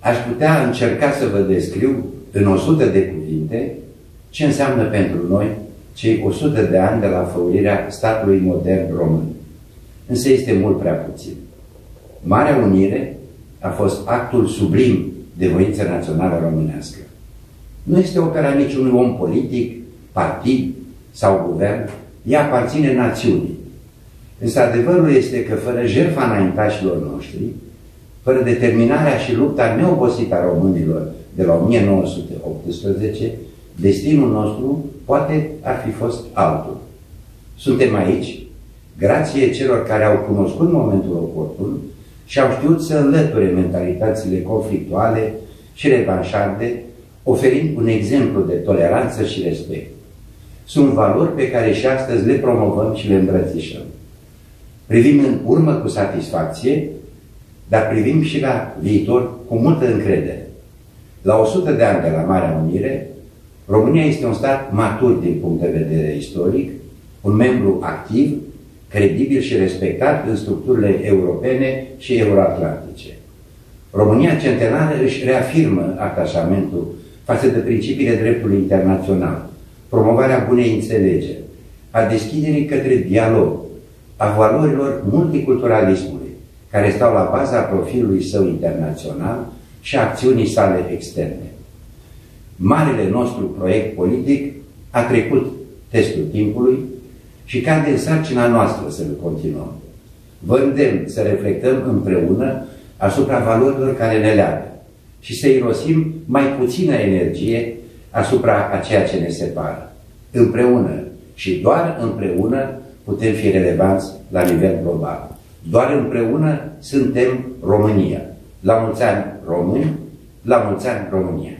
aș putea încerca să vă descriu în 100 de cuvinte ce înseamnă pentru noi cei 100 de ani de la făurirea statului modern român. Însă este mult prea puțin. Marea Unire a fost actul sublim de voință națională românească. Nu este opera niciunui om politic, partid sau guvern, ea aparține națiunii. Însă adevărul este că fără jertfa înaintașilor noștri, fără determinarea și lupta neobosită a românilor de la 1918, destinul nostru poate ar fi fost altul. Suntem aici, grație celor care au cunoscut momentul oportun și au știut să înlăture mentalitățile conflictuale și revanșarde, oferind un exemplu de toleranță și respect. Sunt valori pe care și astăzi le promovăm și le îmbrățișăm. Privim în urmă cu satisfacție, dar privim și la viitor cu multă încredere. La 100 de ani de la Marea Unire, România este un stat matur din punct de vedere istoric, un membru activ, credibil și respectat în structurile europene și euroatlantice. România centenară își reafirmă atașamentul față de principiile dreptului internațional, promovarea bunei înțelegeri, a deschiderii către dialog, a valorilor multiculturalismului, care stau la baza profilului său internațional și a acțiunii sale externe. Marele nostru proiect politic a trecut testul timpului și cade în sarcina noastră să-l continuăm. Vă îndemn să reflectăm împreună asupra valorilor care ne leagă și să irosim mai puțină energie asupra a ceea ce ne separă. Împreună și doar împreună putem fi relevanți la nivel global. Doar împreună suntem România. La mulți ani români, la mulți ani România.